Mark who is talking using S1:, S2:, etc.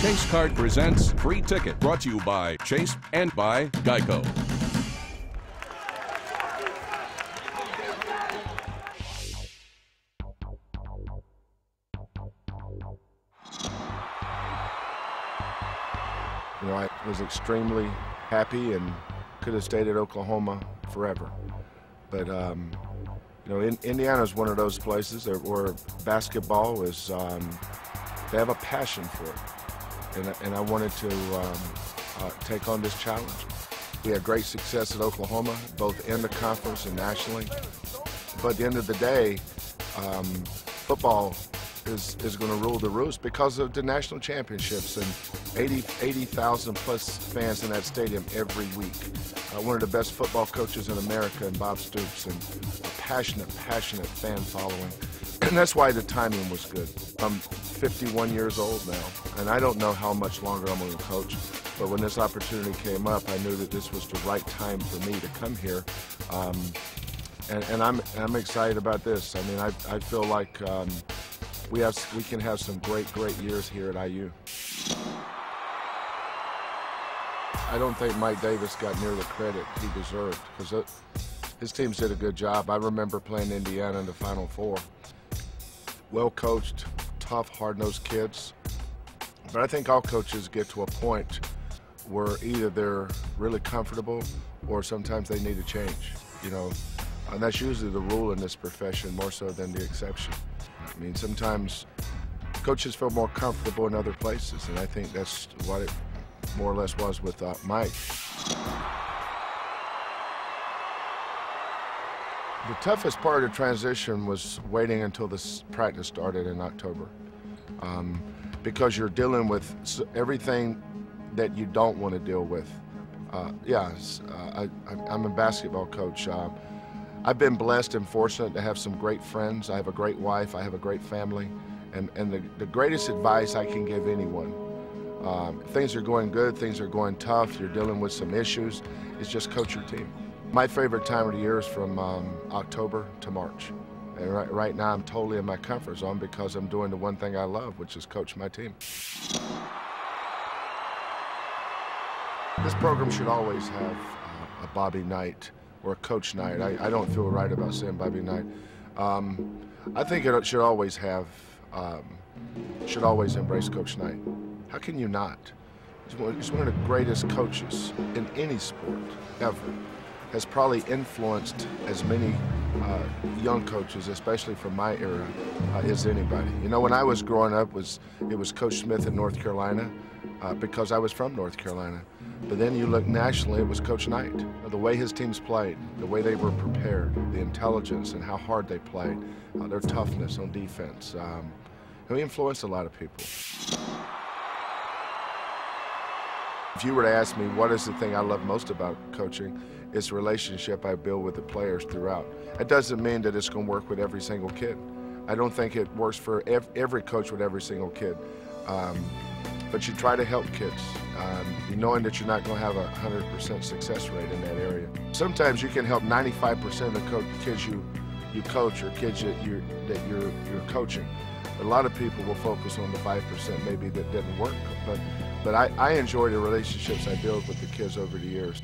S1: Chase Card presents Free Ticket, brought to you by Chase and by Geico.
S2: You know, I was extremely happy and could have stayed at Oklahoma forever. But, um, you know, in, Indiana is one of those places where basketball is, um, they have a passion for it. And, and I wanted to um, uh, take on this challenge. We had great success at Oklahoma, both in the conference and nationally. But at the end of the day, um, football is, is going to rule the roost because of the national championships and 80,000 80, plus fans in that stadium every week. Uh, one of the best football coaches in America, and Bob Stoops, and a passionate, passionate fan following. And that's why the timing was good. I'm 51 years old now, and I don't know how much longer I'm going to coach. But when this opportunity came up, I knew that this was the right time for me to come here. Um, and, and I'm, I'm excited about this. I mean, I, I feel like um, we have we can have some great great years here at IU. I don't think Mike Davis got near the credit he deserved because his teams did a good job. I remember playing Indiana in the Final Four. Well coached, tough, hard-nosed kids. But I think all coaches get to a point where either they're really comfortable or sometimes they need to change. You know, and that's usually the rule in this profession more so than the exception. I mean, sometimes coaches feel more comfortable in other places, and I think that's what it more or less was with uh, Mike. The toughest part of transition was waiting until this practice started in October. Um, because you're dealing with everything that you don't want to deal with. Uh, yeah, uh, I, am a basketball coach. Uh, I've been blessed and fortunate to have some great friends. I have a great wife. I have a great family. And, and the, the greatest advice I can give anyone, um, things are going good, things are going tough, you're dealing with some issues, is just coach your team. My favorite time of the year is from um, October to March. And right, right now I'm totally in my comfort zone because I'm doing the one thing I love, which is coach my team. This program should always have uh, a Bobby Knight or a Coach Knight. I, I don't feel right about saying Bobby Knight. Um, I think it should always have, um, should always embrace Coach Knight. How can you not? He's one of the greatest coaches in any sport ever. Has probably influenced as many uh, young coaches, especially from my era, uh, as anybody. You know, when I was growing up, was it was Coach Smith in North Carolina uh, because I was from North Carolina. But then you look nationally, it was Coach Knight. The way his teams played, the way they were prepared, the intelligence and how hard they played, uh, their toughness on defense. Um, he influenced a lot of people. If you were to ask me what is the thing I love most about coaching, it's the relationship I build with the players throughout. It doesn't mean that it's going to work with every single kid. I don't think it works for every coach with every single kid. Um, but you try to help kids, um, knowing that you're not going to have a 100% success rate in that area. Sometimes you can help 95% of the kids you you coach or kids that you're that you're you're coaching. A lot of people will focus on the 5% maybe that didn't work, but but I, I enjoy the relationships I build with the kids over the years.